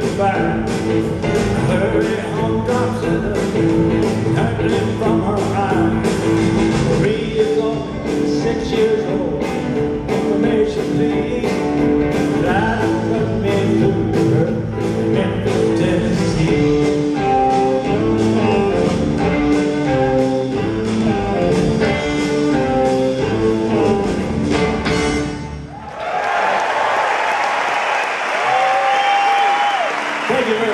leaving back. Hurry home, doctor! turning from her eye. Three years old, six years old, information please. Thank you.